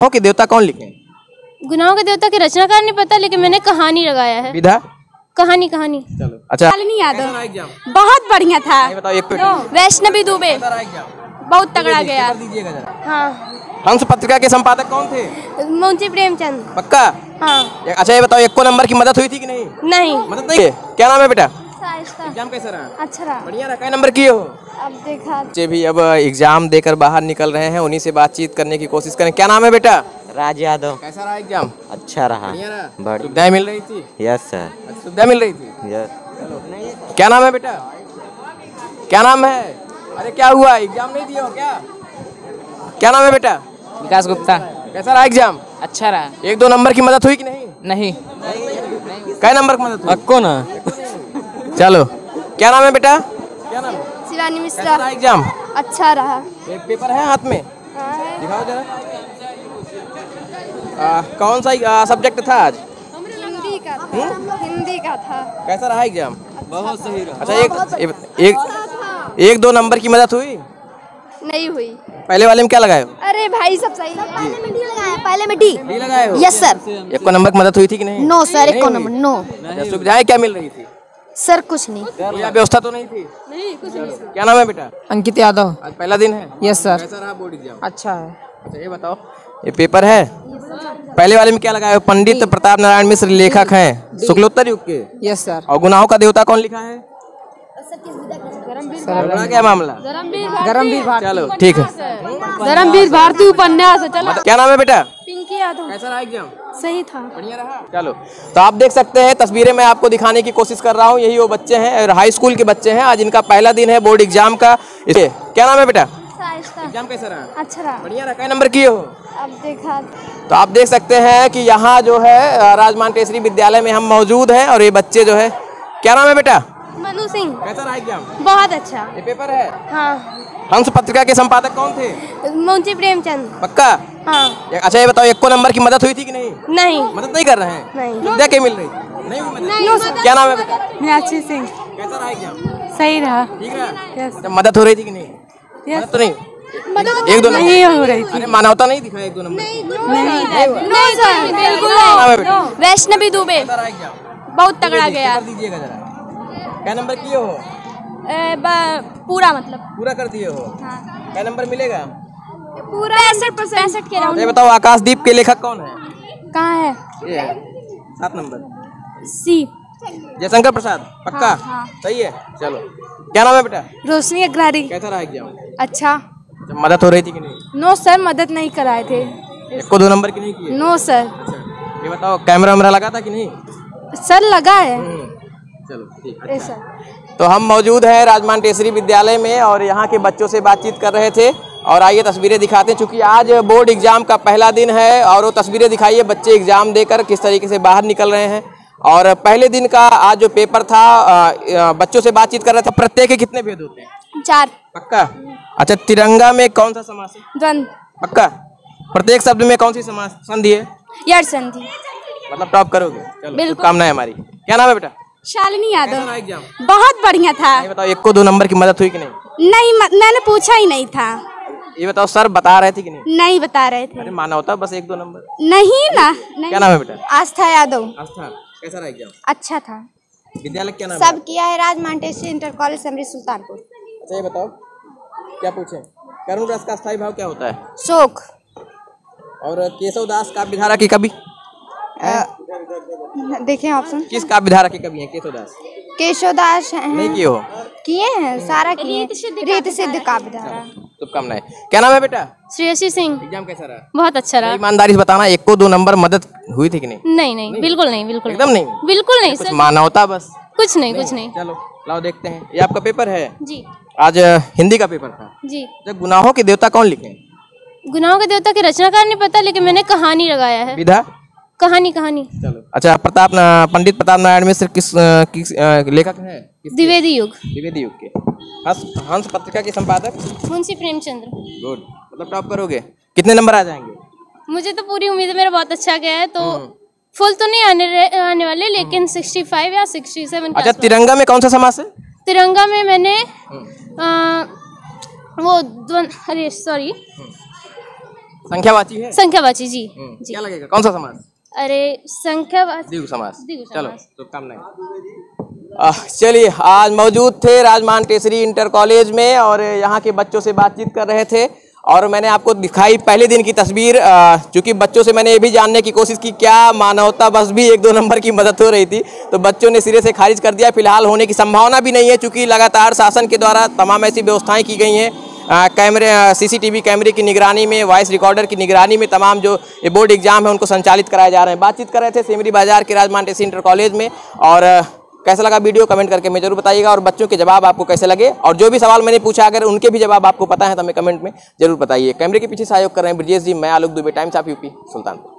हो कि देवता कौन लिखे गुनाहों के देवता की रचनाकार नहीं पता लेकिन मैंने कहानी लगाया है। विधा? कहानी कहानी। चलो। अच्छा। शालिनी यादव। बहुत बढ़िया था। बताओ एक पेपर वैष्णवी दुबे। बहुत तगड़ा गया। हाँ। हंस पत्रिका के संपादक कौन थे? मुंशी प्रेमचंद। पक्का? हाँ। अच्छा ये बताओ एक को नंबर की मदद हुई थी कि नहीं? नहीं। मदद नहीं क्या नाम है बेटा? एग्ज़ाम कैसा रहा? अच्छा रहा। बढ़िया रहा। कई नंबर किए हो? अब देखा। बच्चे भी अब एग्ज़ाम देकर बाहर निकल रहे हैं उन्हीं से बातचीत करने की कोशिश करें। क्या नाम है बेटा? राज यादव। कैसा रहा एग्ज़ाम? अच्छा रहा। बढ़िया सुविधाएँ मिल रही थी? Yes sir. अच्छा, सुविधा मिल रही थी? यस। क्या नाम है बेटा? क्या नाम है? अरे क्या हुआ? एग्ज़ाम नहीं दिया हो क्या? क्या नाम है बेटा? विकास गुप्ता। कैसा रहा एग्ज़ाम? अच्छा रहा। एक दो नंबर की मदद हुई कि नहीं? नहीं। कै नंबर की मदद हुई? ना। चलो। क्या नाम है बेटा? क्या नाम शिवानी मिश्रा। एग्ज़ाम अच्छा रहा। एक पेपर है हाथ में? दिखाओ जरा। कौन सा सब्जेक्ट था आज? हिंदी का था। हिंदी का था। कैसा रहा एग्ज़ाम बहुत सही रहा। अच्छा एक एक एक, एक दो नंबर की मदद हुई? नहीं हुई। पहले वाले में क्या लगाए अरे भाई सब सही पहले में डी लगाया पहले में डी। डी लगाए यस सर। एक को नंबर की मदद हुई थी कि नहीं? नो सर एक हुई? Number no. अच्छा, सुविधाएँ क्या मिल रही थी? सर कुछ नहीं। व्यवस्था तो नहीं थी? नहीं कुछ नहीं। क्या नाम है बेटा? अंकित यादव। आज पहला दिन है? यस सर कैसा रहा बोर्ड एग्ज़ाम अच्छा है। अच्छा ये बताओ। ये पेपर है? पहले वाले में क्या लगाए हो? पंडित प्रताप नारायण मिश्र लेखक हैं। शुक्लोत्तर युग के। यस सर और गुनाहों का देवता कौन लिखा है? बड़ा क्या मामला? गरमवीर भारती। चलो ठीक है। धर्मवीर भारती उपन्यास है चलो। क्या नाम है बेटा? कैसा रहा एग्ज़ाम सही था। बढ़िया रहा? चलो तो आप देख सकते हैं तस्वीरें मैं आपको दिखाने की कोशिश कर रहा हूँ। यही वो बच्चे हैं और हाई स्कूल के बच्चे हैं। आज इनका पहला दिन है बोर्ड एग्ज़ाम का। इसे क्या नाम है बेटा? एग्ज़ाम कैसा रहा? अच्छा रहा। बढ़िया रहा। कई नंबर किए हो? अब देखा। तो आप देख सकते हैं कि यहाँ जो है राजमान टेसरी विद्यालय में हम मौजूद हैं और ये बच्चे जो है क्या नाम है बेटा? मनु सिंह। कैसा रहा एग्ज़ाम बहुत अच्छा। ये पेपर है? हाँ। हंस पत्रिका के संपादक कौन थे? मुंशी प्रेमचंद। पक्का? हाँ। अच्छा ये बताओ एक को नंबर की मदद हुई थी कि नहीं? नहीं। मदद नहीं कर रहे हैं? नहीं। क्या मिल रही? नहीं हुई मदद? क्या नाम है बेटा? मीनाक्षी सिंह। कैसा रहा एग्ज़ाम? सही रहा। ठीक रहा? अच्छा, मदद हो रही थी कि नहीं? मदद तो नहीं एक दो नहीं हो रही थी। अरे मानवता नहीं दिखा एक दो नंबर नहीं क्या है वैष्णवी दुबे। कैसा रहा एग्ज़ाम? बहुत तगड़ा गया। दीजिएगा जरा। क्या नंबर किए हो? पूरा मतलब। पूरा कर दिए हो। क्या नंबर मिलेगा? पूरा पैंसठ पैंसठ के ये बताओ आकाशदीप के लेखक कौन है? कहाँ है? ये है। सात नंबर। सी। जयशंकर प्रसाद पक्का? हाँ, हाँ। सही है? चलो। क्या नाम है बेटा? रोशनी अग्रारी कैसा रहा एग्ज़ाम अच्छा। अच्छा, मदद हो रही थी कि नहीं? नो सर मदद नहीं कराए थे। एक को दो नंबर की नहीं किए? नो सर अच्छा, ये बताओ कैमरा वैमरा लगा था कि नहीं? सर लगा है। हम्म, चलो ठीक है सर तो हम मौजूद हैं राजमान टेसरी विद्यालय में और यहाँ के बच्चों से बातचीत कर रहे थे। और आइए तस्वीरें दिखाते हैं चूँकि आज बोर्ड एग्ज़ाम का पहला दिन है और वो तस्वीरें दिखाइए बच्चे एग्ज़ाम देकर किस तरीके से बाहर निकल रहे हैं। और पहले दिन का आज जो पेपर था बच्चों से बातचीत कर रहे थे प्रत्येक के कितने भेद होते हैं? चार। पक्का? अच्छा तिरंगा में कौन सा समास है? द्वंद। पक्का? प्रत्येक शब्द में कौन सी समास संधि है? यार संधि। मतलब टॉप करोगे? चलो। कामना है हमारी। क्या नाम है बेटा? शालिनी यादव। बहुत बढ़िया था। बताओ एक को दो नंबर की मदद हुई कि नहीं? नहीं मैंने पूछा ही नहीं था। ये बताओ सर बता रहे थे कि नहीं? नहीं बता रहे थे। अरे माना होता बस एक दो नंबर। नहीं ना नहीं। क्या नाम है बेटा? आस्था यादव। आस्था कैसा रहा एग्ज़ाम अच्छा था। विद्यालय क्या नाम सब किया है Raj मांटेश्वरी inter college summary Sultanpur. अच्छा ये बताओ क्या पूछे? करुण रस का स्थायी भाव क्या होता है? शोक। और केशव दास काव्य धारा के कवि? देखें ऑप्शन किस काव्य धारा के कवि है केशव दास? केशवदास नहीं किए हो? किए हैं सारा किए रीत सिद्ध काव्य धारा शुभकामनाएँ क्या नाम है बेटा? श्रेयसी सिंह। एग्ज़ाम कैसा रहा? बहुत अच्छा रहा। ईमानदारी से बताना एक को दो नंबर मदद हुई थी कि नहीं? नहीं नहीं नहीं? बिल्कुल नहीं बिल्कुल एकदम नहीं। बिल्कुल नहीं कुछ माना होता बस। कुछ नहीं कुछ नहीं चलो लाओ देखते हैं। ये आपका पेपर है? जी। आज हिंदी का पेपर था। जी। जब गुनाहों के देवता कौन लिखे? गुनाहों के देवता की रचनाकार नहीं पता लेकिन मैंने कहानी लगाया है। विधा? कहानी कहानी। चलो। अच्छा प्रताप पंडित प्रताप नारायण मिश्र किस किस लेखक हैं? द्विवेदी युग। द्विवेदी युग के। हंस हंस पत्रिका के संपादक? मुंशी प्रेमचंद्र। गुड मतलब टॉप करोगे? कितने नंबर आ जाएँगे? मुझे तो पूरी उम्मीद है मेरा बहुत अच्छा गया है तो फुल तो नहीं आने आने वाले लेकिन 65 या 67 के अच्छा तिरंगा में कौन सा समास है? तिरंगा में मैंने आ, वो अरे सॉरी संख्यावाची है? संख्यावाची जी। हम्म, जी। क्या लगेगा? कौन सा समाज अरे संख्यावाची दीगु समाज चलो समाज। शुभकामनाएँ आह, चलिए आज मौजूद थे राजमान टेसरी इंटर कॉलेज में और यहाँ के बच्चों से बातचीत कर रहे थे और मैंने आपको दिखाई पहले दिन की तस्वीर चूँकि बच्चों से मैंने ये भी जानने की कोशिश की क्या मानवता बस भी एक दो नंबर की मदद हो रही थी तो बच्चों ने सिरे से खारिज कर दिया। फ़िलहाल होने की संभावना भी नहीं है चूँकि लगातार शासन के द्वारा तमाम ऐसी व्यवस्थाएँ की गई हैं। कैमरे सीसीटीवी कैमरे की निगरानी में, वॉइस रिकॉर्डर की निगरानी में तमाम जो बोर्ड एग्ज़ाम है उनको संचालित कराए जा रहे हैं। बातचीत कर रहे थे सेमरी बाज़ार के राजमान टेसी इंटर कॉलेज में और कैसा लगा वीडियो? कमेंट करके मैं ज़रूर बताइएगा और बच्चों के जवाब आपको कैसे लगे? और जो भी सवाल मैंने पूछा, अगर उनके भी जवाब आपको पता है तो हमें कमेंट में ज़रूर बताइए। कैमरे के पीछे सहयोग कर रहे हैं ब्रजेश जी, मैं Alok Dubey, Times of UP, Sultanpur.